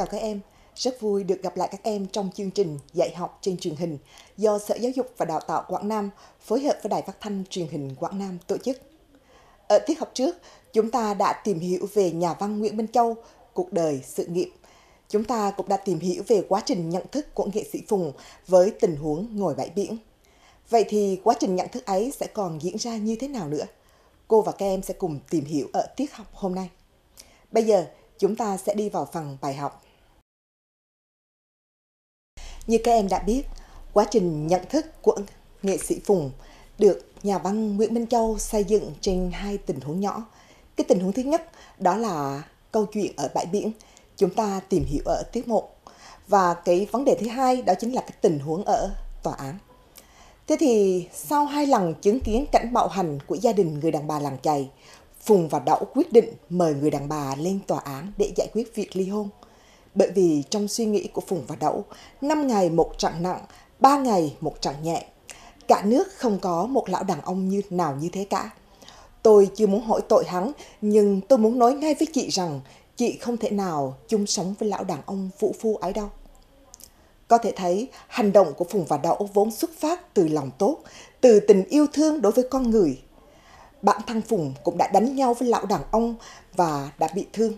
chào các em. Rất vui được gặp lại các em trong chương trình dạy học trên truyền hình do Sở Giáo dục và Đào tạo Quảng Nam phối hợp với Đài Phát thanh Truyền hình Quảng Nam tổ chức. Ở tiết học trước, chúng ta đã tìm hiểu về nhà văn Nguyễn Minh Châu, cuộc đời, sự nghiệp. Chúng ta cũng đã tìm hiểu về quá trình nhận thức của nghệ sĩ Phùng với tình huống ngồi bãi biển. Vậy thì quá trình nhận thức ấy sẽ còn diễn ra như thế nào nữa? Cô và các em sẽ cùng tìm hiểu ở tiết học hôm nay. Bây giờ, chúng ta sẽ đi vào phần bài học. Như các em đã biết, quá trình nhận thức của nghệ sĩ Phùng được nhà văn Nguyễn Minh Châu xây dựng trên hai tình huống nhỏ. Cái tình huống thứ nhất đó là câu chuyện ở bãi biển, chúng ta tìm hiểu ở tiết mục. Và cái vấn đề thứ hai đó chính là cái tình huống ở tòa án. Thế thì sau hai lần chứng kiến cảnh bạo hành của gia đình người đàn bà làng chày, Phùng và Đậu quyết định mời người đàn bà lên tòa án để giải quyết việc ly hôn. Bởi vì trong suy nghĩ của Phùng và Đậu, 5 ngày một trạng nặng, 3 ngày một trạng nhẹ. Cả nước không có một lão đàn ông như nào như thế cả. Tôi chưa muốn hỏi tội hắn, nhưng tôi muốn nói ngay với chị rằng chị không thể nào chung sống với lão đàn ông vũ phu ấy đâu. Có thể thấy hành động của Phùng và Đậu vốn xuất phát từ lòng tốt, từ tình yêu thương đối với con người. Bản thân Phùng cũng đã đánh nhau với lão đàn ông và đã bị thương.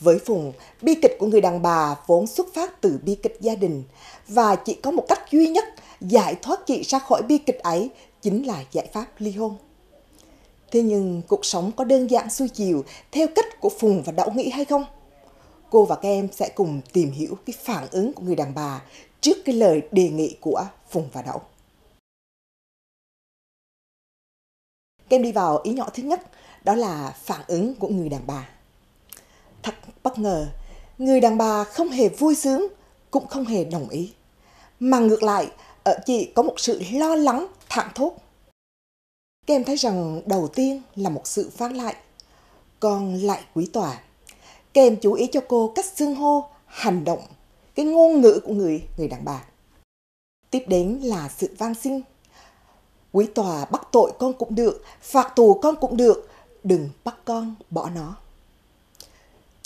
Với Phùng, bi kịch của người đàn bà vốn xuất phát từ bi kịch gia đình và chỉ có một cách duy nhất giải thoát chị ra khỏi bi kịch ấy chính là giải pháp ly hôn. Thế nhưng cuộc sống có đơn giản xuôi chiều theo cách của Phùng và Đậu nghĩ hay không? Cô và các em sẽ cùng tìm hiểu cái phản ứng của người đàn bà trước cái lời đề nghị của Phùng và Đậu. Các em đi vào ý nhỏ thứ nhất, đó là phản ứng của người đàn bà. Thật bất ngờ, người đàn bà không hề vui sướng, cũng không hề đồng ý. Mà ngược lại, ở chị có một sự lo lắng, thẳng thốt. Các em thấy rằng đầu tiên là một sự phán lại, còn lại quý tòa. Các em chú ý cho cô cách xưng hô, hành động, cái ngôn ngữ của người người đàn bà. Tiếp đến là sự van xin. Quý tòa bắt tội con cũng được, phạt tù con cũng được, đừng bắt con bỏ nó.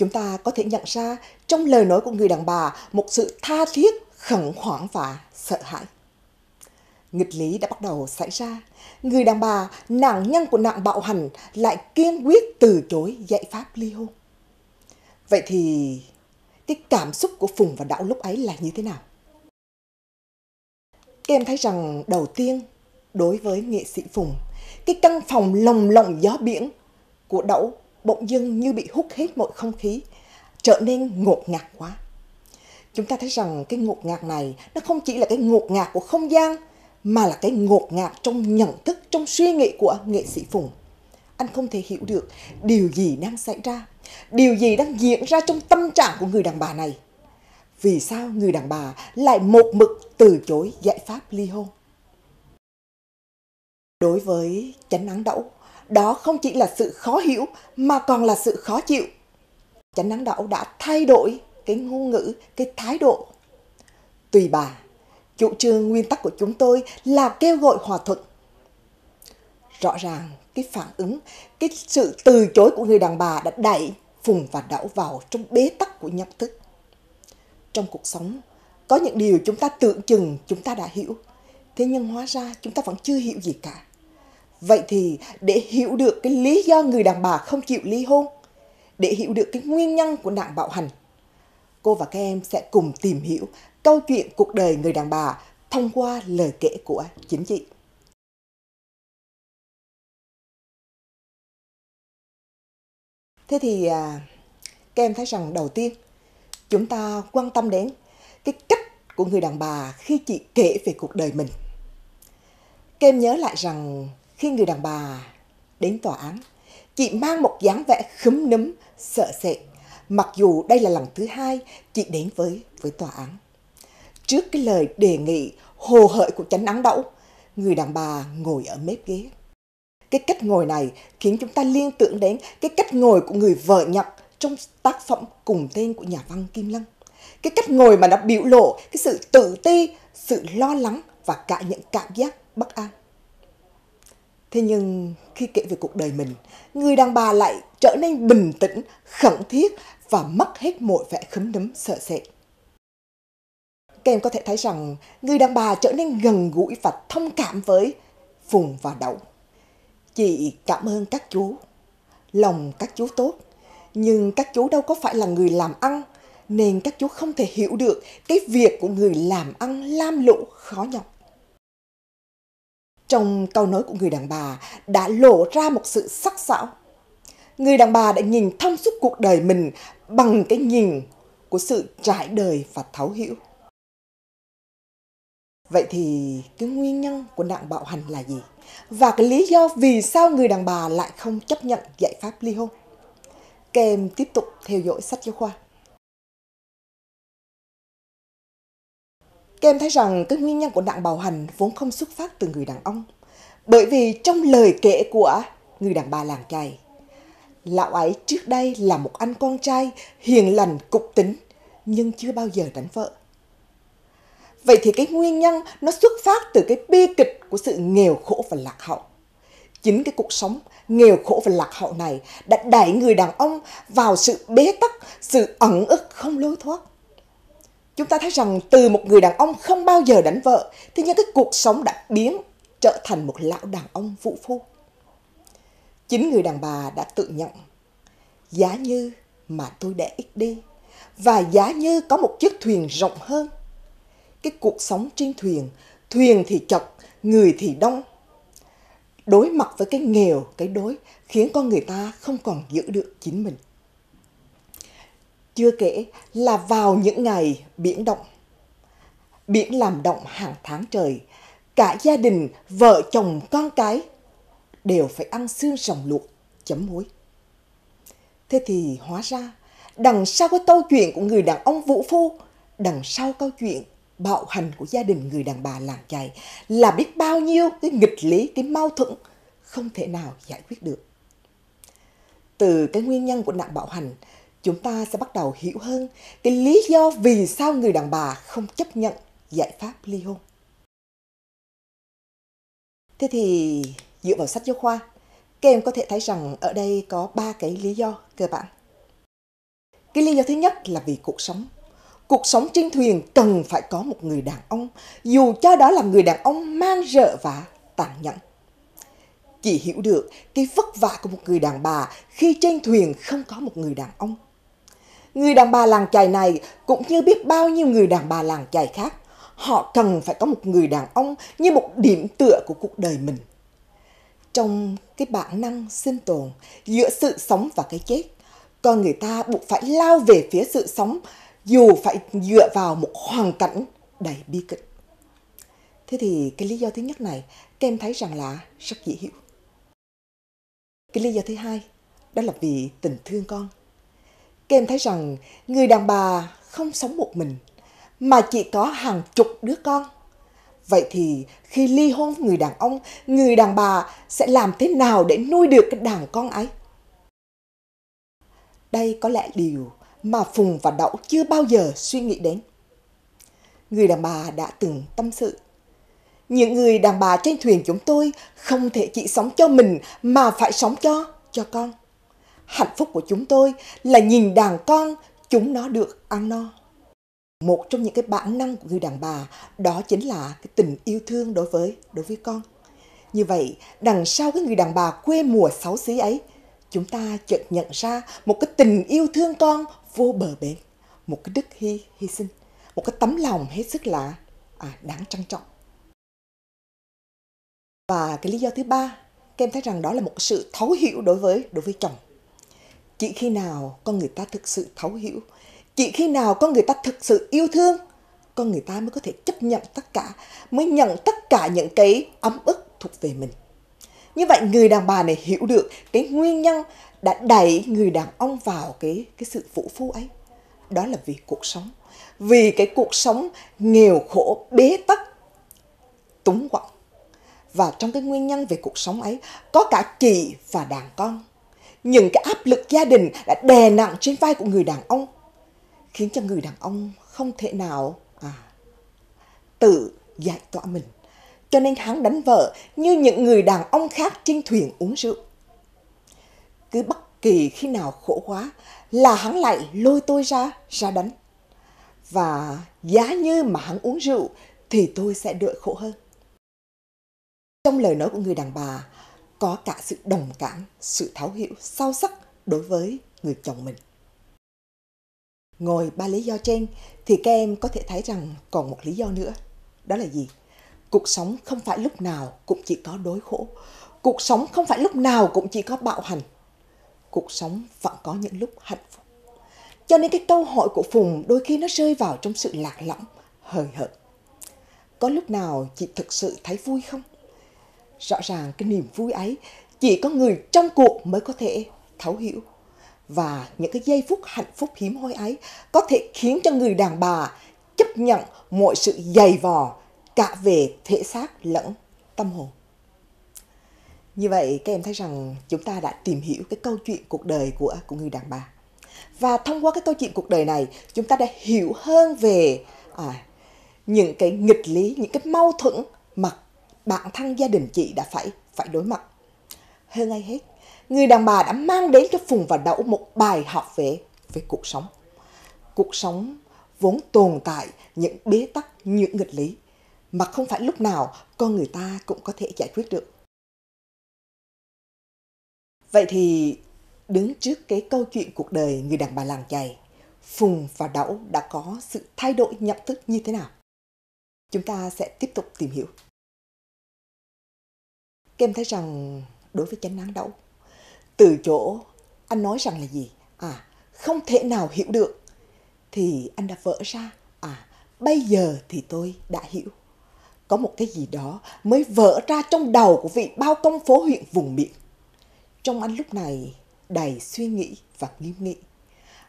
Chúng ta có thể nhận ra trong lời nói của người đàn bà một sự tha thiết, khẩn khoản và sợ hãi. Nghịch lý đã bắt đầu xảy ra. Người đàn bà, nạn nhân của nạn bạo hành lại kiên quyết từ chối giải pháp ly hôn. Vậy thì cái cảm xúc của Phùng và Đạo lúc ấy là như thế nào? Các em thấy rằng đầu tiên đối với nghệ sĩ Phùng, cái căn phòng lồng lộng gió biển của Đậu bỗng dưng như bị hút hết mọi không khí, trở nên ngột ngạt quá. Chúng ta thấy rằng cái ngột ngạt này nó không chỉ là cái ngột ngạt của không gian mà là cái ngột ngạt trong nhận thức, trong suy nghĩ của nghệ sĩ Phùng. Anh không thể hiểu được điều gì đang xảy ra, điều gì đang diễn ra trong tâm trạng của người đàn bà này. Vì sao người đàn bà lại một mực từ chối giải pháp ly hôn? Đối với chánh nắng đậu, đó không chỉ là sự khó hiểu mà còn là sự khó chịu. Chánh nắng đậu đã thay đổi cái ngôn ngữ, cái thái độ. Tùy bà, chủ trương nguyên tắc của chúng tôi là kêu gọi hòa thuận. Rõ ràng cái phản ứng, cái sự từ chối của người đàn bà đã đẩy Phùng và đảo vào trong bế tắc của nhận thức. Trong cuộc sống, có những điều chúng ta tưởng chừng chúng ta đã hiểu, thế nhưng hóa ra chúng ta vẫn chưa hiểu gì cả. Vậy thì để hiểu được cái lý do người đàn bà không chịu ly hôn, để hiểu được cái nguyên nhân của nạn bạo hành, cô và các em sẽ cùng tìm hiểu câu chuyện cuộc đời người đàn bà thông qua lời kể của chính chị. Thế thì à, các em thấy rằng đầu tiên chúng ta quan tâm đến cái cách của người đàn bà khi chị kể về cuộc đời mình. Các em nhớ lại rằng khi người đàn bà đến tòa án, chị mang một dáng vẻ khấm núm, sợ sệt, mặc dù đây là lần thứ hai chị đến với với tòa án. Trước cái lời đề nghị hồ hởi của chánh án đậu, người đàn bà ngồi ở mép ghế. Cái cách ngồi này khiến chúng ta liên tưởng đến cái cách ngồi của người vợ Nhật trong tác phẩm cùng tên của nhà văn Kim Lân. Cái cách ngồi mà nó biểu lộ cái sự tự ti, sự lo lắng và cả những cảm giác bất an. Thế nhưng khi kể về cuộc đời mình, người đàn bà lại trở nên bình tĩnh, khẩn thiết và mất hết mọi vẻ khấm nấm sợ sệt. Các em có thể thấy rằng người đàn bà trở nên gần gũi và thông cảm với Phùng và Đậu. Chị cảm ơn các chú, lòng các chú tốt, nhưng các chú đâu có phải là người làm ăn, nên các chú không thể hiểu được cái việc của người làm ăn lam lũ khó nhọc. Trong câu nói của người đàn bà đã lộ ra một sự sắc sảo. Người đàn bà đã nhìn thông suốt cuộc đời mình bằng cái nhìn của sự trải đời và thấu hiểu. Vậy thì cái nguyên nhân của nạn bạo hành là gì? Và cái lý do vì sao người đàn bà lại không chấp nhận giải pháp ly hôn? Các em tiếp tục theo dõi sách giáo khoa. Các em thấy rằng cái nguyên nhân của nạn bạo hành vốn không xuất phát từ người đàn ông. Bởi vì trong lời kể của người đàn bà làng chài, lão ấy trước đây là một anh con trai hiền lành cục tính nhưng chưa bao giờ đánh vợ. Vậy thì cái nguyên nhân nó xuất phát từ cái bi kịch của sự nghèo khổ và lạc hậu. Chính cái cuộc sống nghèo khổ và lạc hậu này đã đẩy người đàn ông vào sự bế tắc, sự ẩn ức không lối thoát. Chúng ta thấy rằng từ một người đàn ông không bao giờ đánh vợ thì những cái cuộc sống đã biến trở thành một lão đàn ông vũ phu. Chính người đàn bà đã tự nhận giá như mà tôi để ít đi và giá như có một chiếc thuyền rộng hơn cái cuộc sống trên thuyền, thuyền thì chật, người thì đông. Đối mặt với cái nghèo, cái đối khiến con người ta không còn giữ được chính mình. Chưa kể là vào những ngày biển động. Biển làm động hàng tháng trời, cả gia đình, vợ chồng, con cái đều phải ăn xương rồng luộc, chấm muối. Thế thì hóa ra, đằng sau cái câu chuyện của người đàn ông vũ phu, đằng sau câu chuyện bạo hành của gia đình người đàn bà làng chài là biết bao nhiêu cái nghịch lý, cái mâu thuẫn không thể nào giải quyết được. Từ cái nguyên nhân của nạn bạo hành, chúng ta sẽ bắt đầu hiểu hơn cái lý do vì sao người đàn bà không chấp nhận giải pháp ly hôn. Thế thì dựa vào sách giáo khoa, các em có thể thấy rằng ở đây có ba cái lý do cơ bản. Cái lý do thứ nhất là vì cuộc sống Cuộc sống trên thuyền cần phải có một người đàn ông, dù cho đó là người đàn ông mang rợ và tàn nhẫn. Chỉ hiểu được cái vất vả của một người đàn bà khi trên thuyền không có một người đàn ông. Người đàn bà làng chài này cũng như biết bao nhiêu người đàn bà làng chài khác, họ cần phải có một người đàn ông như một điểm tựa của cuộc đời mình. Trong cái bản năng sinh tồn giữa sự sống và cái chết, con người ta buộc phải lao về phía sự sống dù phải dựa vào một hoàn cảnh đầy bi kịch. Thế thì cái lý do thứ nhất này, các em thấy rằng là rất dễ hiểu. Cái lý do thứ hai, đó là vì tình thương con. Các em thấy rằng người đàn bà không sống một mình, mà chỉ có hàng chục đứa con. Vậy thì khi ly hôn người đàn ông, người đàn bà sẽ làm thế nào để nuôi được cái đàn con ấy? Đây có lẽ điều mà Phùng và Đậu chưa bao giờ suy nghĩ đến. Người đàn bà đã từng tâm sự. Những người đàn bà trên thuyền chúng tôi không thể chỉ sống cho mình mà phải sống cho, cho con. Hạnh phúc của chúng tôi là nhìn đàn con chúng nó được ăn no. Một trong những cái bản năng của người đàn bà đó chính là cái tình yêu thương đối với đối với con. Như vậy, đằng sau cái người đàn bà quê mùa xấu xí ấy, chúng ta chợt nhận ra một cái tình yêu thương con vô bờ bến một cái đức hy hy sinh một cái tấm lòng hết sức là à, đáng trân trọng và cái lý do thứ ba các em thấy rằng đó là một sự thấu hiểu đối với đối với chồng chỉ khi nào con người ta thực sự thấu hiểu? Chỉ khi nào con người ta thực sự yêu thương? Con người ta mới có thể chấp nhận tất cả, mới nhận tất cả những cái ấm ức thuộc về mình. Như vậy, người đàn bà này hiểu được cái nguyên nhân đã đẩy người đàn ông vào cái cái sự vũ phu ấy. Đó là vì cuộc sống. Vì cái cuộc sống nghèo khổ, bế tắc, túng quẫn. Và trong cái nguyên nhân về cuộc sống ấy, có cả chị và đàn con những cái áp lực gia đình đã đè nặng trên vai của người đàn ông khiến cho người đàn ông không thể nào à, tự giải tỏa mình cho nên hắn đánh vợ như những người đàn ông khác trên thuyền uống rượu cứ bất kỳ khi nào khổ quá là hắn lại lôi tôi ra, ra đánh. Và giá như mà hắn uống rượu thì tôi sẽ đỡ khổ hơn. Trong lời nói của người đàn bà có cả sự đồng cảm, sự thấu hiểu sâu sắc đối với người chồng mình. Ngồi ba lý do trên thì các em có thể thấy rằng còn một lý do nữa. Đó là gì? Cuộc sống không phải lúc nào cũng chỉ có đối khổ. Cuộc sống không phải lúc nào cũng chỉ có bạo hành. Cuộc sống vẫn có những lúc hạnh phúc. Cho nên cái câu hỏi của Phùng đôi khi nó rơi vào trong sự lạc lõng, hời hợt. Có lúc nào chị thực sự thấy vui không? Rõ ràng cái niềm vui ấy chỉ có người trong cuộc mới có thể thấu hiểu. Và những cái giây phút hạnh phúc hiếm hoi ấy có thể khiến cho người đàn bà chấp nhận mọi sự dày vò cả về thể xác lẫn tâm hồn. Như vậy các em thấy rằng chúng ta đã tìm hiểu cái câu chuyện cuộc đời của của người đàn bà. Và thông qua cái câu chuyện cuộc đời này, chúng ta đã hiểu hơn về à, những cái nghịch lý, những cái mâu thuẫn mà bản thân gia đình chị đã phải phải đối mặt. Hơn ai hết, người đàn bà đã mang đến cho Phùng và Đậu một bài học về về cuộc sống. Cuộc sống vốn tồn tại những bế tắc, những nghịch lý mà không phải lúc nào con người ta cũng có thể giải quyết được. Vậy thì đứng trước cái câu chuyện cuộc đời người đàn bà làng chài, Phùng và Đậu đã có sự thay đổi nhận thức như thế nào? Chúng ta sẽ tiếp tục tìm hiểu. Kem em thấy rằng đối với chánh nắng đâu. từ chỗ anh nói rằng là gì? À, không thể nào hiểu được thì anh đã vỡ ra. À, bây giờ thì tôi đã hiểu. Có một cái gì đó mới vỡ ra trong đầu của vị bao công phố huyện vùng biển. Trong anh lúc này đầy suy nghĩ và nghiêm nghị.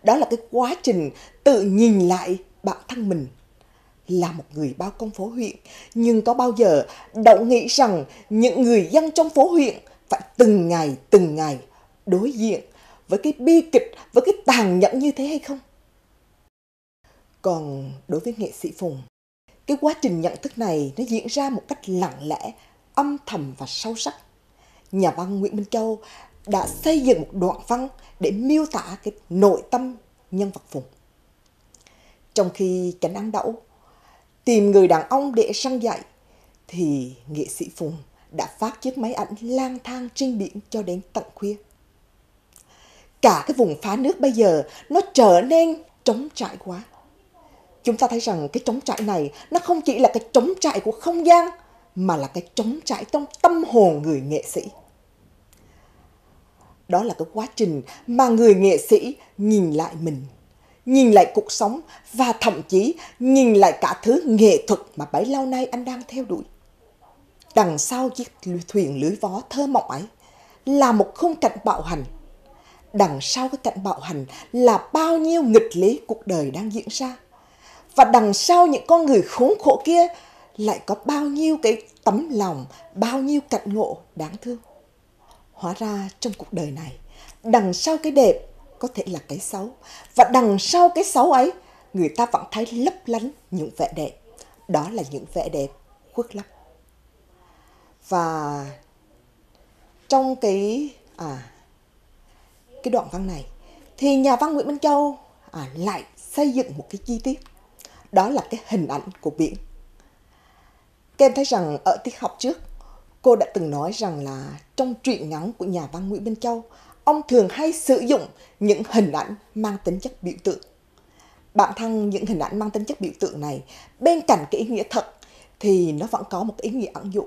Đó là cái quá trình tự nhìn lại bản thân mình là một người bao công phố huyện. Nhưng có bao giờ Đậu nghĩ rằng những người dân trong phố huyện phải từng ngày từng ngày đối diện với cái bi kịch, với cái tàn nhẫn như thế hay không? Còn đối với nghệ sĩ Phùng, cái quá trình nhận thức này nó diễn ra một cách lặng lẽ, âm thầm và sâu sắc. Nhà văn Nguyễn Minh Châu đã xây dựng một đoạn văn để miêu tả cái nội tâm nhân vật Phùng. Trong khi Chánh Án Đậu tìm người đàn ông để săn dạy, thì nghệ sĩ Phùng đã phát chiếc máy ảnh lang thang trên biển cho đến tận khuya. Cả cái vùng phá nước bây giờ nó trở nên trống trải quá. Chúng ta thấy rằng cái trống trải này nó không chỉ là cái trống trải của không gian mà là cái trống trải trong tâm hồn người nghệ sĩ. Đó là cái quá trình mà người nghệ sĩ nhìn lại mình, nhìn lại cuộc sống và thậm chí nhìn lại cả thứ nghệ thuật mà bấy lâu nay anh đang theo đuổi. Đằng sau chiếc thuyền lưới vó thơ mộng ấy là một khung cảnh bạo hành. Đằng sau cái cảnh bạo hành là bao nhiêu nghịch lý cuộc đời đang diễn ra. Và đằng sau những con người khốn khổ kia lại có bao nhiêu cái tấm lòng, bao nhiêu cảnh ngộ đáng thương. Hóa ra trong cuộc đời này, đằng sau cái đẹp có thể là cái xấu. Và đằng sau cái xấu ấy, người ta vẫn thấy lấp lánh những vẻ đẹp. Đó là những vẻ đẹp khuất lấp. Và trong cái à, cái đoạn văn này thì nhà văn Nguyễn Minh Châu à, lại xây dựng một cái chi tiết đó là cái hình ảnh của biển. Các em thấy rằng ở tiết học trước Cô đã từng nói rằng là trong truyện ngắn của nhà văn Nguyễn Minh Châu, ông thường hay sử dụng những hình ảnh mang tính chất biểu tượng. Bản thân những hình ảnh mang tính chất biểu tượng này, bên cạnh cái ý nghĩa thật thì nó vẫn có một ý nghĩa ẩn dụ.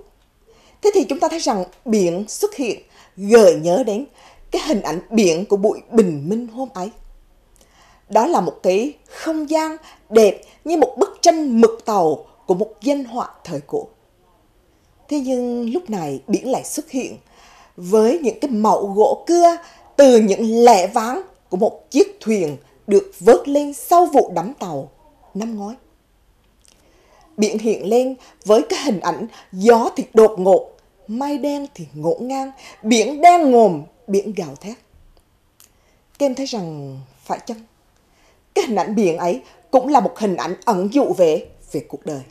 Thế thì chúng ta thấy rằng biển xuất hiện gợi nhớ đến cái hình ảnh biển của bụi bình minh hôm ấy. Đó là một cái không gian đẹp như một bức tranh mực tàu của một danh họa thời cổ. Thế nhưng lúc này biển lại xuất hiện với những cái mẫu gỗ cưa từ những lẻ váng của một chiếc thuyền được vớt lên sau vụ đắm tàu năm ngoái. Biển hiện lên với cái hình ảnh gió thì đột ngột, mây đen thì ngỗ ngang, biển đen ngồm, biển gào thét. Các em thấy rằng phải chăng cái hình ảnh biển ấy cũng là một hình ảnh ẩn dụ về về cuộc đời.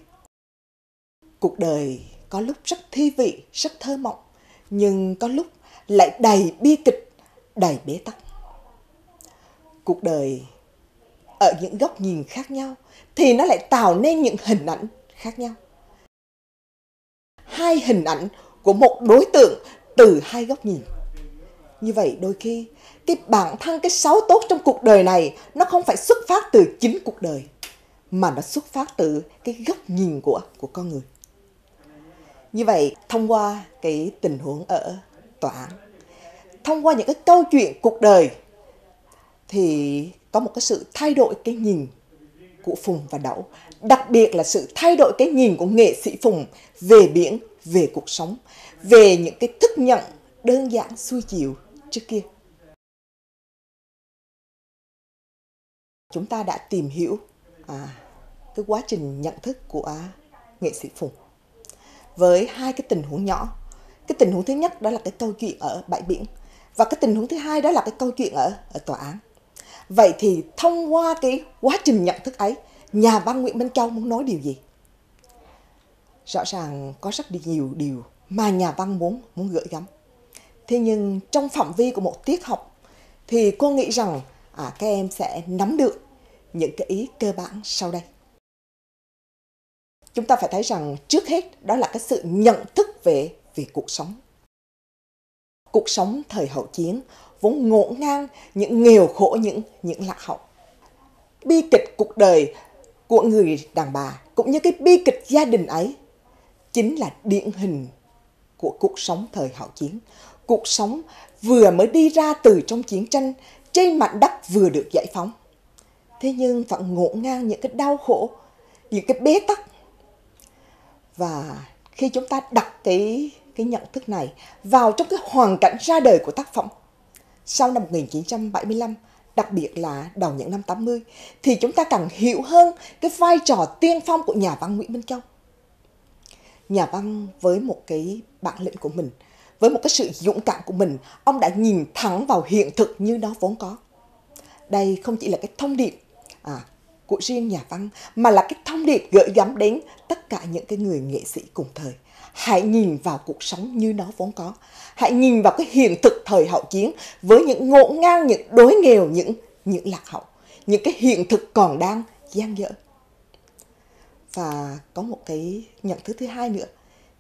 Cuộc đời có lúc rất thi vị, rất thơ mộng, nhưng có lúc lại đầy bi kịch, đầy bế tắc. Cuộc đời ở những góc nhìn khác nhau thì nó lại tạo nên những hình ảnh khác nhau. Hai hình ảnh của một đối tượng từ hai góc nhìn. Như vậy đôi khi cái bản thân cái xấu tốt trong cuộc đời này nó không phải xuất phát từ chính cuộc đời mà nó xuất phát từ cái góc nhìn của của con người. Như vậy thông qua cái tình huống ở tòa án, thông qua những cái câu chuyện cuộc đời thì có một cái sự thay đổi cái nhìn của Phùng và Đậu, đặc biệt là sự thay đổi cái nhìn của nghệ sĩ Phùng về biển, về cuộc sống, về những cái thức nhận đơn giản xuôi chiều trước kia. Chúng ta đã tìm hiểu à, cái quá trình nhận thức của nghệ sĩ Phùng với hai cái tình huống nhỏ. Cái tình huống thứ nhất đó là cái câu chuyện ở bãi biển và cái tình huống thứ hai đó là cái câu chuyện ở ở tòa án. Vậy thì thông qua cái quá trình nhận thức ấy, nhà văn Nguyễn Minh Châu muốn nói điều gì? Rõ ràng có rất nhiều điều mà nhà văn muốn muốn gửi gắm. Thế nhưng trong phạm vi của một tiết học thì cô nghĩ rằng à, các em sẽ nắm được những cái ý cơ bản sau đây. Chúng ta phải thấy rằng trước hết đó là cái sự nhận thức về về cuộc sống. Cuộc sống thời hậu chiến vốn ngổn ngang những nghèo khổ những những lạc hậu. Bi kịch cuộc đời của người đàn bà cũng như cái bi kịch gia đình ấy chính là điển hình của cuộc sống thời hậu chiến. Cuộc sống vừa mới đi ra từ trong chiến tranh trên mặt đất vừa được giải phóng. Thế nhưng vẫn ngổn ngang những cái đau khổ, những cái bế tắc. Và khi chúng ta đặt cái cái nhận thức này vào trong cái hoàn cảnh ra đời của tác phẩm sau năm 1975, đặc biệt là đầu những năm 80, thì chúng ta càng hiểu hơn cái vai trò tiên phong của nhà văn Nguyễn Minh Châu. Nhà văn với một cái bản lĩnh của mình, với một cái sự dũng cảm của mình, ông đã nhìn thẳng vào hiện thực như nó vốn có. Đây không chỉ là cái thông điệp à, của riêng nhà văn, mà là cái thông điệp gửi gắm đến tất cả những cái người nghệ sĩ cùng thời. Hãy nhìn vào cuộc sống như nó vốn có. Hãy nhìn vào cái hiện thực thời hậu chiến với những ngộ ngang, những đối nghèo, những những lạc hậu, những cái hiện thực còn đang gian dở. Và có một cái nhận thức thứ hai nữa.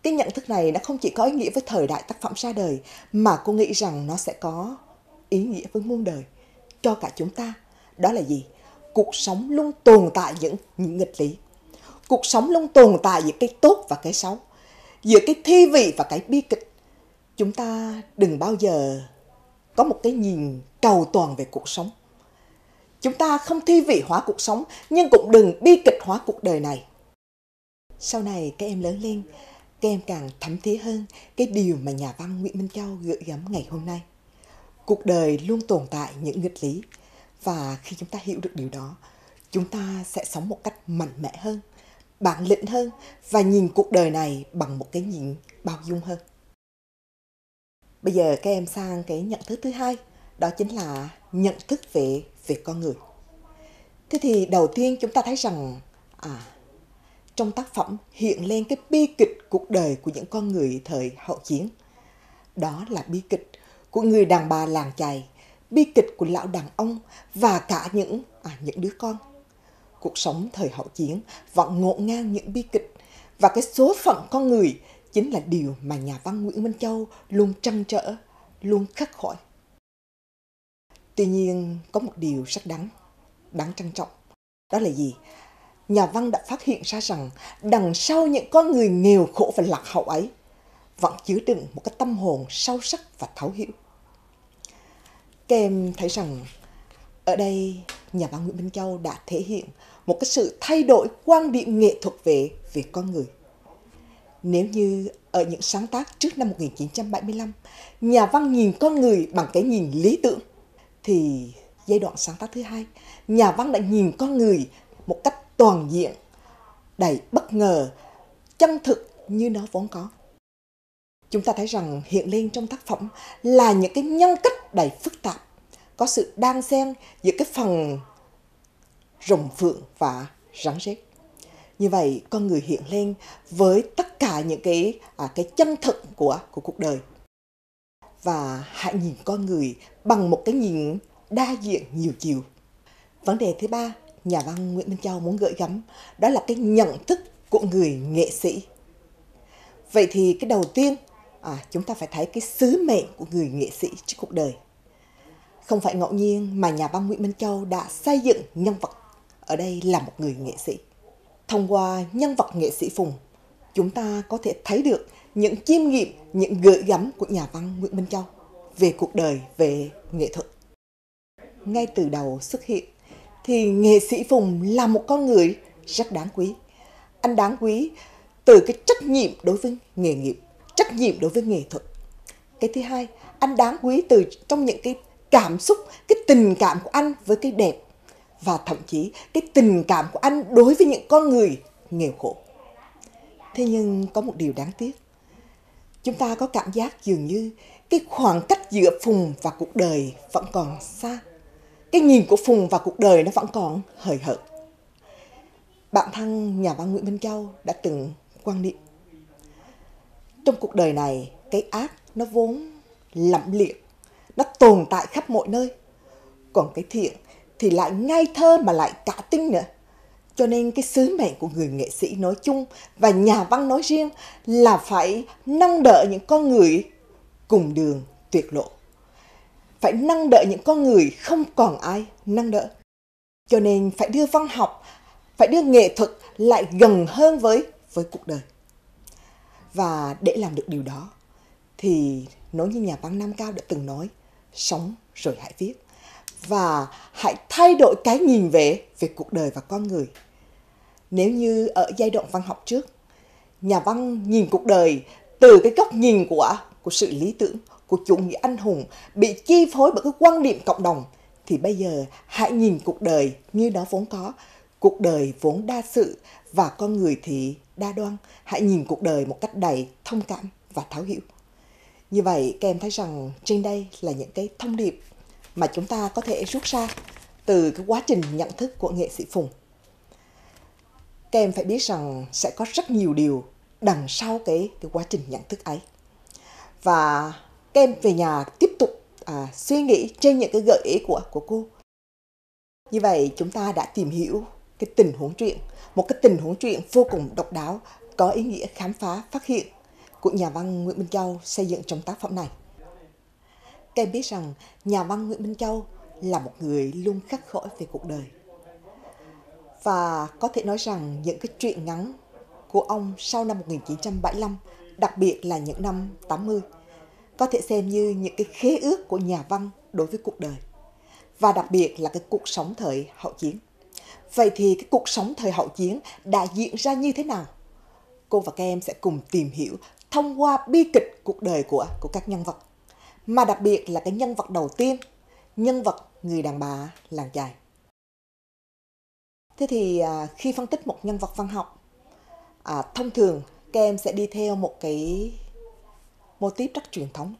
Cái nhận thức này nó không chỉ có ý nghĩa với thời đại tác phẩm ra đời mà cô nghĩ rằng nó sẽ có ý nghĩa với muôn đời cho cả chúng ta. Đó là gì? Cuộc sống luôn tồn tại những những nghịch lý. Cuộc sống luôn tồn tại giữa cái tốt và cái xấu. Giữa cái thi vị và cái bi kịch chúng ta đừng bao giờ có một cái nhìn cầu toàn về cuộc sống. Chúng ta không thi vị hóa cuộc sống, nhưng cũng đừng bi kịch hóa cuộc đời này. Sau này các em lớn lên, các em càng thấm thía hơn cái điều mà nhà văn Nguyễn Minh Châu gửi gắm ngày hôm nay. Cuộc đời luôn tồn tại những nghịch lý, và khi chúng ta hiểu được điều đó, chúng ta sẽ sống một cách mạnh mẽ hơn, bản lĩnh hơn và nhìn cuộc đời này bằng một cái nhìn bao dung hơn. Bây giờ các em sang cái nhận thức thứ hai, đó chính là nhận thức về về con người. Thế thì đầu tiên chúng ta thấy rằng à trong tác phẩm hiện lên cái bi kịch cuộc đời của những con người thời hậu chiến. Đó là bi kịch của người đàn bà làng chài, bi kịch của lão đàn ông và cả những à, những đứa con. Cuộc sống thời hậu chiến vẫn ngộ ngang những bi kịch và cái số phận con người chính là điều mà nhà văn Nguyễn Minh Châu luôn trăn trở, luôn khắc khoải. Tuy nhiên, có một điều rất đáng, đáng trân trọng. Đó là gì? Nhà văn đã phát hiện ra rằng đằng sau những con người nghèo khổ và lạc hậu ấy vẫn chứa đựng một cái tâm hồn sâu sắc và thấu hiểu. Các em thấy rằng ở đây nhà văn Nguyễn Minh Châu đã thể hiện một cái sự thay đổi quan điểm nghệ thuật về về con người. Nếu như ở những sáng tác trước năm 1975, nhà văn nhìn con người bằng cái nhìn lý tưởng, thì giai đoạn sáng tác thứ hai, nhà văn đã nhìn con người một cách toàn diện, đầy bất ngờ, chân thực như nó vốn có. Chúng ta thấy rằng hiện lên trong tác phẩm là những cái nhân cách đầy phức tạp, có sự đan xen giữa cái phần rồng phượng và rắn rết như vậy con người hiện lên với tất cả những cái à, cái chân thực của của cuộc đời và hãy nhìn con người bằng một cái nhìn đa diện nhiều chiều. Vấn đề thứ ba, nhà văn Nguyễn Minh Châu muốn gửi gắm đó là cái nhận thức của người nghệ sĩ. Vậy thì cái đầu tiên à, chúng ta phải thấy cái sứ mệnh của người nghệ sĩ trong cuộc đời. Không phải ngẫu nhiên mà nhà văn Nguyễn Minh Châu đã xây dựng nhân vật ở đây là một người nghệ sĩ. Thông qua nhân vật nghệ sĩ Phùng, chúng ta có thể thấy được những chiêm nghiệm, những gợi gắm của nhà văn Nguyễn Minh Châu về cuộc đời, về nghệ thuật. Ngay từ đầu xuất hiện, thì nghệ sĩ Phùng là một con người rất đáng quý. Anh đáng quý từ cái trách nhiệm đối với nghề nghiệp, trách nhiệm đối với nghệ thuật. Cái thứ hai, anh đáng quý từ trong những cái cảm xúc, cái tình cảm của anh với cái đẹp và thậm chí cái tình cảm của anh đối với những con người nghèo khổ. Thế nhưng có một điều đáng tiếc. Chúng ta có cảm giác dường như cái khoảng cách giữa Phùng và cuộc đời vẫn còn xa. Cái nhìn của Phùng và cuộc đời nó vẫn còn hời hợt. Bạn thân nhà văn Nguyễn Minh Châu đã từng quan niệm. Trong cuộc đời này, cái ác nó vốn lẫm liệt, nó tồn tại khắp mọi nơi. Còn cái thiện thì lại ngay thơ mà lại cả tinh nữa. Cho nên cái sứ mệnh của người nghệ sĩ nói chung và nhà văn nói riêng là phải nâng đỡ những con người cùng đường tuyệt lộ. Phải nâng đỡ những con người không còn ai nâng đỡ. Cho nên phải đưa văn học, phải đưa nghệ thuật lại gần hơn với với cuộc đời. Và để làm được điều đó thì nói như nhà văn Nam Cao đã từng nói, sống rồi hãy viết và hãy thay đổi cái nhìn về về cuộc đời và con người. Nếu như ở giai đoạn văn học trước, nhà văn nhìn cuộc đời từ cái góc nhìn của của sự lý tưởng, của chủ nghĩa anh hùng bị chi phối bởi cái quan niệm cộng đồng thì bây giờ hãy nhìn cuộc đời như nó vốn có, cuộc đời vốn đa sự và con người thì đa đoan. Hãy nhìn cuộc đời một cách đầy thông cảm và thấu hiểu. Như vậy, các em thấy rằng trên đây là những cái thông điệp mà chúng ta có thể rút ra từ cái quá trình nhận thức của nghệ sĩ Phùng. Các em phải biết rằng sẽ có rất nhiều điều đằng sau cái, cái quá trình nhận thức ấy. Và các em về nhà tiếp tục à, suy nghĩ trên những cái gợi ý của của cô. Như vậy chúng ta đã tìm hiểu cái tình huống truyện, một cái tình huống truyện vô cùng độc đáo, có ý nghĩa khám phá, phát hiện của nhà văn Nguyễn Minh Châu xây dựng trong tác phẩm này. Các em biết rằng nhà văn Nguyễn Minh Châu là một người luôn khắc khổ về cuộc đời. Và có thể nói rằng những cái truyện ngắn của ông sau năm 1975, đặc biệt là những năm 80, có thể xem như những cái khế ước của nhà văn đối với cuộc đời. Và đặc biệt là cái cuộc sống thời hậu chiến. Vậy thì cái cuộc sống thời hậu chiến đã diễn ra như thế nào? Cô và các em sẽ cùng tìm hiểu thông qua bi kịch cuộc đời của của các nhân vật mà đặc biệt là cái nhân vật đầu tiên, nhân vật người đàn bà làng chài. Thế thì à, khi phân tích một nhân vật văn học, à, thông thường các em sẽ đi theo một cái mô típ rất truyền thống.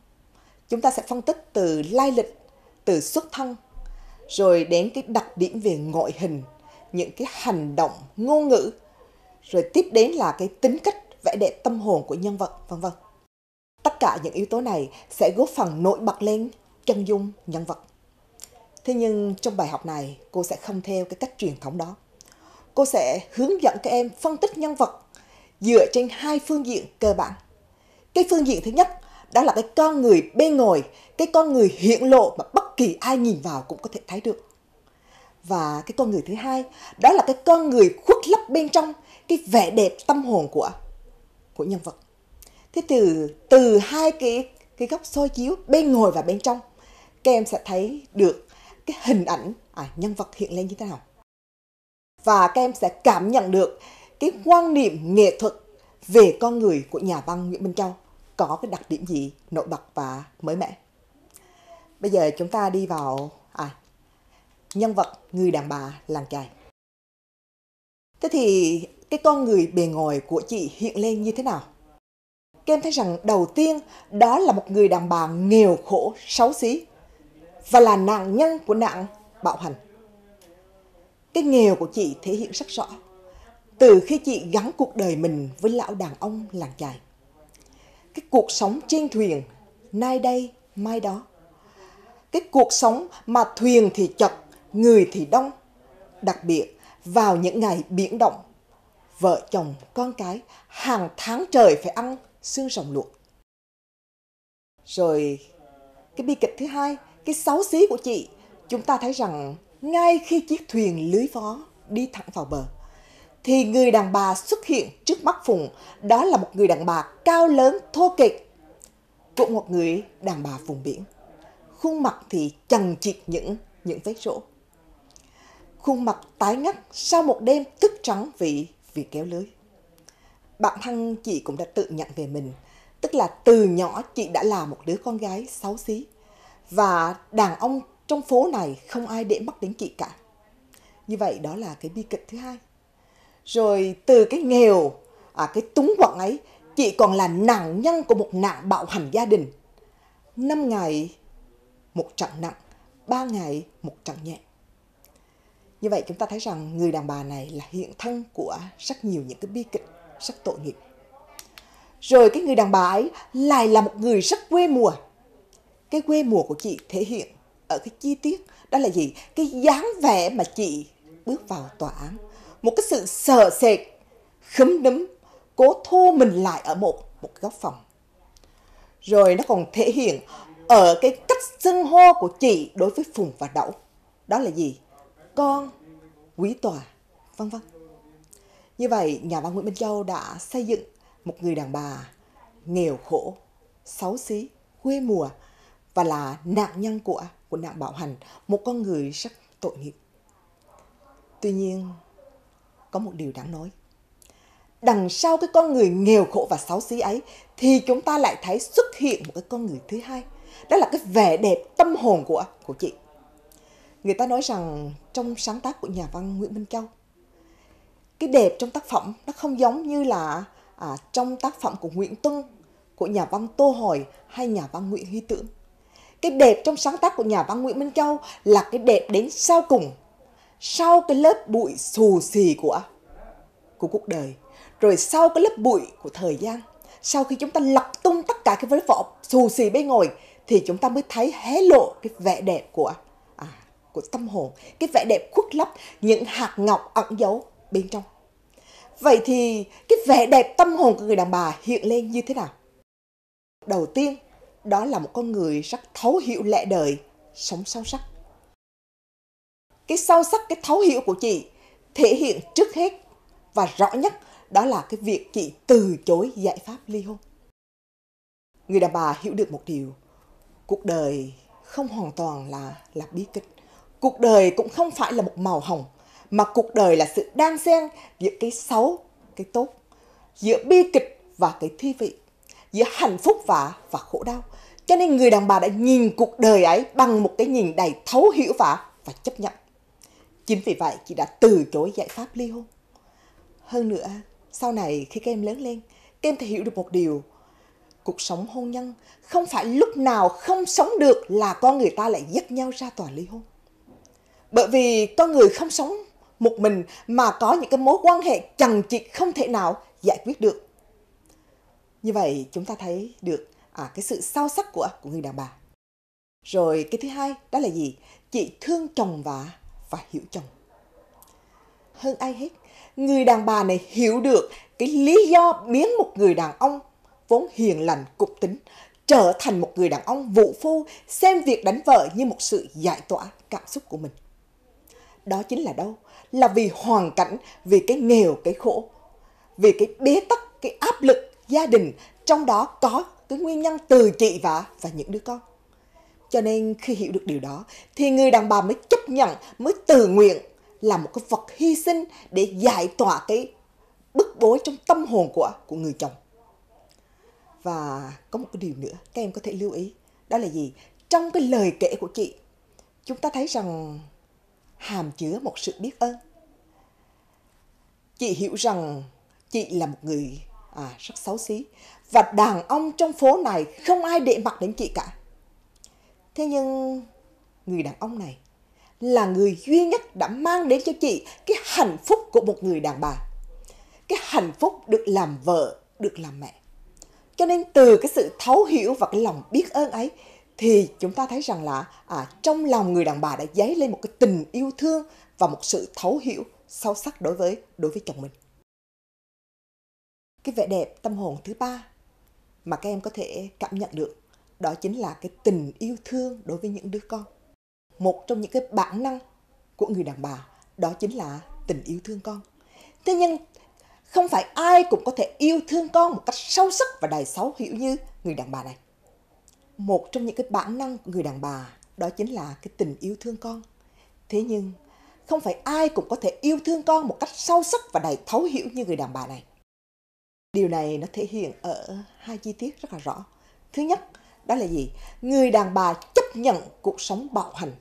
Chúng ta sẽ phân tích từ lai lịch, từ xuất thân, rồi đến cái đặc điểm về ngoại hình, những cái hành động, ngôn ngữ, rồi tiếp đến là cái tính cách, vẻ đẹp tâm hồn của nhân vật, vân vân. Tất cả những yếu tố này sẽ góp phần nổi bật lên chân dung nhân vật. Thế nhưng trong bài học này, cô sẽ không theo cái cách truyền thống đó. Cô sẽ hướng dẫn các em phân tích nhân vật dựa trên hai phương diện cơ bản. Cái phương diện thứ nhất đó là cái con người bên ngồi, cái con người hiện lộ mà bất kỳ ai nhìn vào cũng có thể thấy được. Và cái con người thứ hai, đó là cái con người khuất lấp bên trong cái vẻ đẹp tâm hồn của của nhân vật. Thế từ từ hai cái cái góc soi chiếu bên ngoài và bên trong, các em sẽ thấy được cái hình ảnh à, nhân vật hiện lên như thế nào. Và các em sẽ cảm nhận được cái quan niệm nghệ thuật về con người của nhà văn Nguyễn Minh Châu có cái đặc điểm gì nổi bật và mới mẻ. Bây giờ chúng ta đi vào nhân vật người đàn bà làng chài. Thế thì cái con người bề ngoài của chị hiện lên như thế nào? Các em thấy rằng đầu tiên đó là một người đàn bà nghèo khổ, xấu xí và là nạn nhân của nạn bạo hành. Cái nghèo của chị thể hiện rất rõ từ khi chị gắn cuộc đời mình với lão đàn ông làng chài. Cái cuộc sống trên thuyền, nay đây, mai đó. Cái cuộc sống mà thuyền thì chật, người thì đông. Đặc biệt vào những ngày biển động, vợ chồng, con cái hàng tháng trời phải ăn xương rồng luộc. Rồi cái bi kịch thứ hai, cái xấu xí của chị, chúng ta thấy rằng ngay khi chiếc thuyền lưới phó đi thẳng vào bờ, thì người đàn bà xuất hiện trước mắt Phùng, đó là một người đàn bà cao lớn thô kệch của một người đàn bà vùng biển. Khuôn mặt thì chằng chịt những những vết rỗ. Khuôn mặt tái ngắt sau một đêm thức trắng vì vì kéo lưới. Bản thân chị cũng đã tự nhận về mình, tức là từ nhỏ chị đã là một đứa con gái xấu xí và đàn ông trong phố này không ai để mắt đến chị cả. Như vậy đó là cái bi kịch thứ hai. Rồi từ cái nghèo, à, cái túng quặng ấy, chị còn là nạn nhân của một nạn bạo hành gia đình. Năm ngày một trận nặng, ba ngày một trận nhẹ. Như vậy chúng ta thấy rằng người đàn bà này là hiện thân của rất nhiều những cái bi kịch, rất tội nghiệp. Rồi cái người đàn bà ấy lại là một người rất quê mùa. Cái quê mùa của chị thể hiện ở cái chi tiết đó là gì? Cái dáng vẻ mà chị bước vào tòa án. Một cái sự sợ sệt, khấm nấm, cố thu mình lại ở một một góc phòng. Rồi nó còn thể hiện ở cái cách xưng hô của chị đối với Phùng và Đậu. Đó là gì? Con, quý tòa, vân vân. Như vậy, nhà văn Nguyễn Minh Châu đã xây dựng một người đàn bà nghèo khổ, xấu xí, quê mùa và là nạn nhân của của nạn bạo hành, một con người rất tội nghiệp. Tuy nhiên, có một điều đáng nói. Đằng sau cái con người nghèo khổ và xấu xí ấy thì chúng ta lại thấy xuất hiện một cái con người thứ hai. Đó là cái vẻ đẹp tâm hồn của của chị. Người ta nói rằng trong sáng tác của nhà văn Nguyễn Minh Châu, cái đẹp trong tác phẩm nó không giống như là à, trong tác phẩm của Nguyễn Tuân, của nhà văn Tô Hồi hay nhà văn Nguyễn Huy Tưởng. Cái đẹp trong sáng tác của nhà văn Nguyễn Minh Châu là cái đẹp đến sau cùng, sau cái lớp bụi xù xì của của cuộc đời, rồi sau cái lớp bụi của thời gian, sau khi chúng ta lật tung tất cả cái vế vỏ xù xì bên ngoài thì chúng ta mới thấy hé lộ cái vẻ đẹp của của tâm hồn, cái vẻ đẹp khuất lấp những hạt ngọc ẩn giấu bên trong. Vậy thì cái vẻ đẹp tâm hồn của người đàn bà hiện lên như thế nào? Đầu tiên, đó là một con người rất thấu hiểu lẽ đời, sống sâu sắc. Cái sâu sắc, cái thấu hiểu của chị thể hiện trước hết và rõ nhất đó là cái việc chị từ chối giải pháp ly hôn. Người đàn bà hiểu được một điều, cuộc đời không hoàn toàn là là bi kịch. Cuộc đời cũng không phải là một màu hồng, mà cuộc đời là sự đan xen giữa cái xấu, cái tốt, giữa bi kịch và cái thi vị, giữa hạnh phúc và và khổ đau. Cho nên người đàn bà đã nhìn cuộc đời ấy bằng một cái nhìn đầy thấu hiểu và và chấp nhận. Chính vì vậy chị đã từ chối giải pháp ly hôn. Hơn nữa, sau này khi các em lớn lên, các em thể hiểu được một điều. Cuộc sống hôn nhân không phải lúc nào không sống được là con người ta lại dắt nhau ra tòa ly hôn. Bởi vì con người không sống một mình mà có những cái mối quan hệ chằng chịt không thể nào giải quyết được. Như vậy chúng ta thấy được à, cái sự sâu sắc của của người đàn bà. Rồi cái thứ hai đó là gì? Chị thương chồng và và hiểu chồng. Hơn ai hết, người đàn bà này hiểu được cái lý do biến một người đàn ông vốn hiền lành cục tính trở thành một người đàn ông vụ phu xem việc đánh vợ như một sự giải tỏa cảm xúc của mình. Đó chính là đâu? Là vì hoàn cảnh, vì cái nghèo, cái khổ, vì cái bế tắc, cái áp lực gia đình, trong đó có cái nguyên nhân từ chị và và những đứa con. Cho nên khi hiểu được điều đó thì người đàn bà mới chấp nhận, mới tự nguyện là một cái vật hy sinh để giải tỏa cái bức bối trong tâm hồn của của người chồng. Và có một cái điều nữa các em có thể lưu ý, đó là gì? Trong cái lời kể của chị, chúng ta thấy rằng hàm chứa một sự biết ơn. Chị hiểu rằng chị là một người à, rất xấu xí và đàn ông trong phố này không ai để mặt đến chị cả. Thế nhưng người đàn ông này là người duy nhất đã mang đến cho chị cái hạnh phúc của một người đàn bà. Cái hạnh phúc được làm vợ, được làm mẹ. Cho nên từ cái sự thấu hiểu và cái lòng biết ơn ấy, thì chúng ta thấy rằng là à, trong lòng người đàn bà đã dấy lên một cái tình yêu thương và một sự thấu hiểu sâu sắc đối với đối với chồng mình. Cái vẻ đẹp tâm hồn thứ ba mà các em có thể cảm nhận được đó chính là cái tình yêu thương đối với những đứa con. Một trong những cái bản năng của người đàn bà đó chính là tình yêu thương con. Thế nhưng không phải ai cũng có thể yêu thương con một cách sâu sắc và đầy xấu hiểu như người đàn bà này. Một trong những cái bản năng của người đàn bà đó chính là cái tình yêu thương con. Thế nhưng không phải ai cũng có thể yêu thương con một cách sâu sắc và đầy thấu hiểu như người đàn bà này. Điều này nó thể hiện ở hai chi tiết rất là rõ. Thứ nhất, đó là gì? Người đàn bà chấp nhận cuộc sống bạo hành,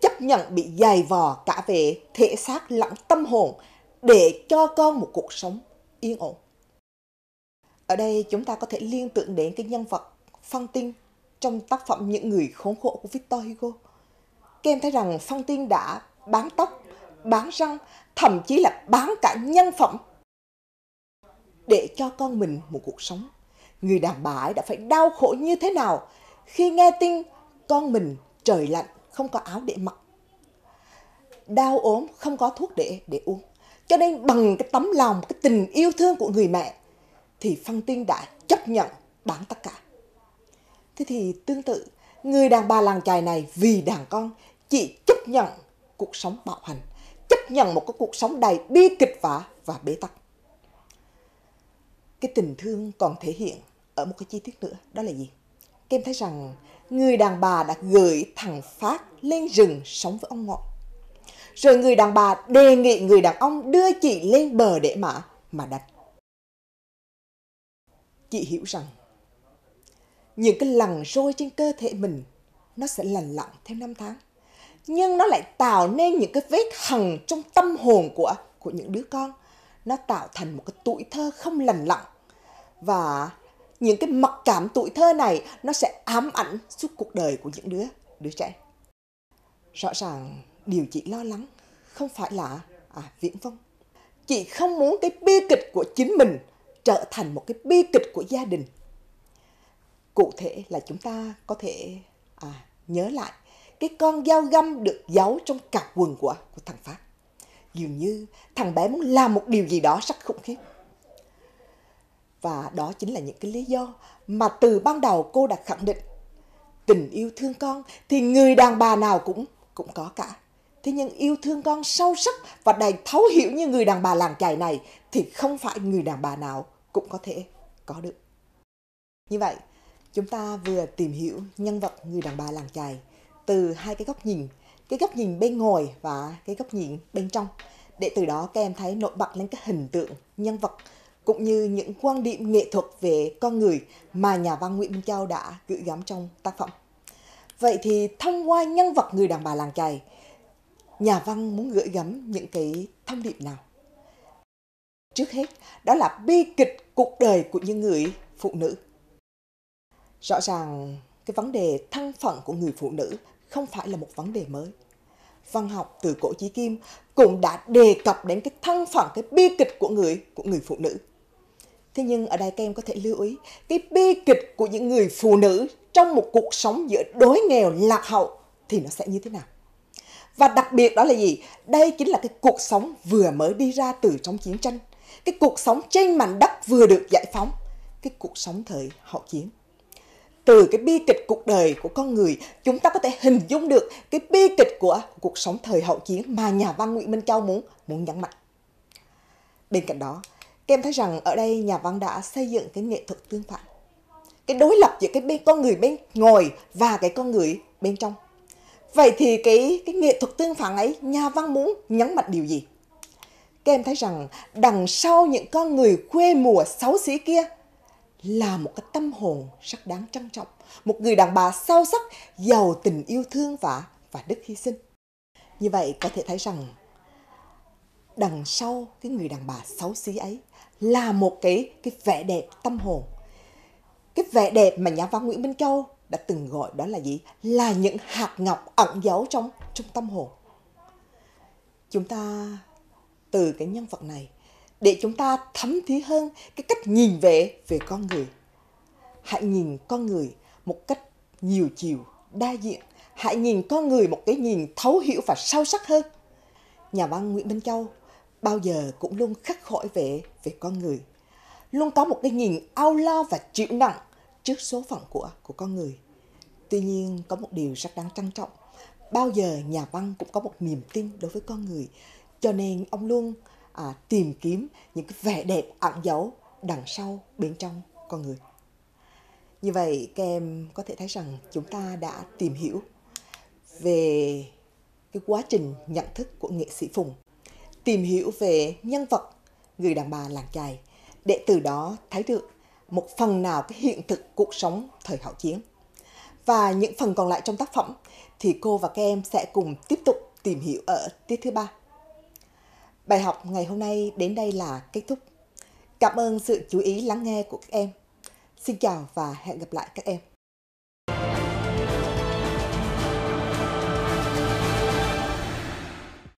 chấp nhận bị dày vò cả về thể xác lẫn tâm hồn để cho con một cuộc sống yên ổn. Ở đây chúng ta có thể liên tưởng đến cái nhân vật Phan Tinh trong tác phẩm Những người khốn khổ của Victor Hugo. Các em thấy rằng Phan Tinh đã bán tóc, bán răng, thậm chí là bán cả nhân phẩm để cho con mình một cuộc sống. Người đàn bà ấy đã phải đau khổ như thế nào khi nghe tin con mình trời lạnh không có áo để mặc. Đau ốm không có thuốc để để uống. Cho nên bằng cái tấm lòng, cái tình yêu thương của người mẹ thì Phan Tinh đã chấp nhận bán tất cả. Thế thì tương tự, người đàn bà làng chài này vì đàn con chỉ chấp nhận cuộc sống bạo hành, chấp nhận một cái cuộc sống đầy bi kịch vả và bế tắc. Cái tình thương còn thể hiện ở một cái chi tiết nữa, đó là gì? Kem thấy rằng người đàn bà đã gửi thằng Phát lên rừng sống với ông Ngọ. Rồi người đàn bà đề nghị người đàn ông đưa chị lên bờ để mà mà đặt. Chị hiểu rằng những cái lằn rôi trên cơ thể mình nó sẽ lành lặn theo năm tháng. Nhưng nó lại tạo nên những cái vết hằn trong tâm hồn của của những đứa con. Nó tạo thành một cái tuổi thơ không lành lặn. Và những cái mặc cảm tuổi thơ này nó sẽ ám ảnh suốt cuộc đời của những đứa đứa trẻ. Rõ ràng điều chị lo lắng không phải là à, viễn vông. Chị không muốn cái bi kịch của chính mình trở thành một cái bi kịch của gia đình. Cụ thể là chúng ta có thể à, nhớ lại cái con dao găm được giấu trong cặp quần của, của thằng Phát. Dường như thằng bé muốn làm một điều gì đó rất khủng khiếp. Và đó chính là những cái lý do mà từ ban đầu cô đã khẳng định tình yêu thương con thì người đàn bà nào cũng cũng có cả. Thế nhưng yêu thương con sâu sắc và đầy thấu hiểu như người đàn bà làng chài này thì không phải người đàn bà nào cũng có thể có được. Như vậy, chúng ta vừa tìm hiểu nhân vật người đàn bà làng chài từ hai cái góc nhìn, cái góc nhìn bên ngoài và cái góc nhìn bên trong để từ đó các em thấy nổi bật lên cái hình tượng nhân vật cũng như những quan điểm nghệ thuật về con người mà nhà văn Nguyễn Minh Châu đã gửi gắm trong tác phẩm. Vậy thì thông qua nhân vật người đàn bà làng chài, nhà văn muốn gửi gắm những cái thông điệp nào? Trước hết, đó là bi kịch cuộc đời của những người phụ nữ. Rõ ràng cái vấn đề thân phận của người phụ nữ không phải là một vấn đề mới. Văn học từ cổ chí kim cũng đã đề cập đến cái thân phận, cái bi kịch của người của người phụ nữ. Thế nhưng ở đây các em có thể lưu ý cái bi kịch của những người phụ nữ trong một cuộc sống giữa đối nghèo lạc hậu thì nó sẽ như thế nào? Và đặc biệt đó là gì? Đây chính là cái cuộc sống vừa mới đi ra từ trong chiến tranh. Cái cuộc sống trên mảnh đất vừa được giải phóng. Cái cuộc sống thời hậu chiến. Từ cái bi kịch cuộc đời của con người, chúng ta có thể hình dung được cái bi kịch của cuộc sống thời hậu chiến mà nhà văn Nguyễn Minh Châu muốn muốn nhấn mạnh. Bên cạnh đó, các em thấy rằng ở đây nhà văn đã xây dựng cái nghệ thuật tương phản. Cái đối lập giữa cái bên con người bên ngồi và cái con người bên trong. Vậy thì cái cái nghệ thuật tương phản ấy nhà văn muốn nhấn mạnh điều gì? Các em thấy rằng đằng sau những con người quê mùa xấu xí kia là một cái tâm hồn rất đáng trân trọng. Một người đàn bà sâu sắc, giàu tình yêu thương và và đức hy sinh. Như vậy có thể thấy rằng đằng sau cái người đàn bà xấu xí ấy là một cái cái vẻ đẹp tâm hồn. Cái vẻ đẹp mà nhà văn Nguyễn Minh Châu đã từng gọi đó là gì? Là những hạt ngọc ẩn giấu trong trong tâm hồn. Chúng ta từ cái nhân vật này để chúng ta thấm thía hơn cái cách nhìn về về con người. Hãy nhìn con người một cách nhiều chiều, đa diện, hãy nhìn con người một cái nhìn thấu hiểu và sâu sắc hơn. Nhà văn Nguyễn Minh Châu bao giờ cũng luôn khắc khỏi về về con người, luôn có một cái nhìn ao lo và chịu nặng trước số phận của của con người. Tuy nhiên có một điều rất đáng trân trọng, bao giờ nhà văn cũng có một niềm tin đối với con người, cho nên ông luôn à, tìm kiếm những cái vẻ đẹp ẩn giấu đằng sau bên trong con người. Như vậy các em có thể thấy rằng chúng ta đã tìm hiểu về cái quá trình nhận thức của nghệ sĩ Phùng, tìm hiểu về nhân vật người đàn bà làng chài để từ đó thấy được một phần nào cái hiện thực cuộc sống thời hậu chiến. Và những phần còn lại trong tác phẩm thì cô và các em sẽ cùng tiếp tục tìm hiểu ở tiết thứ ba. Bài học ngày hôm nay đến đây là kết thúc. Cảm ơn sự chú ý lắng nghe của các em. Xin chào và hẹn gặp lại các em.